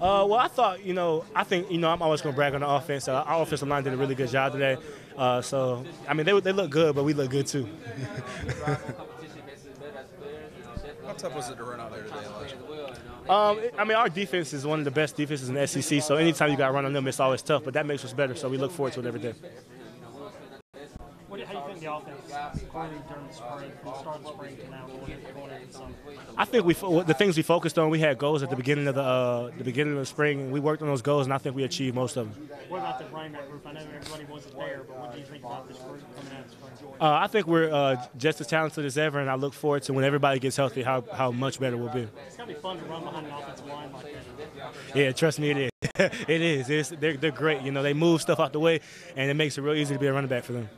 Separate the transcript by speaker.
Speaker 1: well, I thought, you know, I think, you know, I'm always going to brag on the offense. Uh, our offensive line did a really good job today. Uh, so, I mean, they, they look good, but we look good too.
Speaker 2: How tough was it to run out there today, Elijah?
Speaker 1: Um, I mean, our defense is one of the best defenses in the SEC, so anytime you got to run on them, it's always tough, but that makes us better, so we look forward to it every day.
Speaker 3: What, how do you think the offense grew during the spring, from the start of the spring to now going into, going into the summer?
Speaker 1: I think we the things we focused on. We had goals at the beginning of the uh, the beginning of the spring, we worked on those goals, and I think we achieved most of them.
Speaker 3: What about the running back group? I know everybody wasn't there, but what do you think about this group coming out of the spring?
Speaker 1: Uh, I think we're uh, just as talented as ever, and I look forward to when everybody gets healthy, how, how much better we'll be.
Speaker 3: It's got to be fun to run behind an offensive line like that.
Speaker 1: Yeah, trust me, it is. it is. It's, they're, they're great. You know, they move stuff out the way, and it makes it real easy to be a running back for them.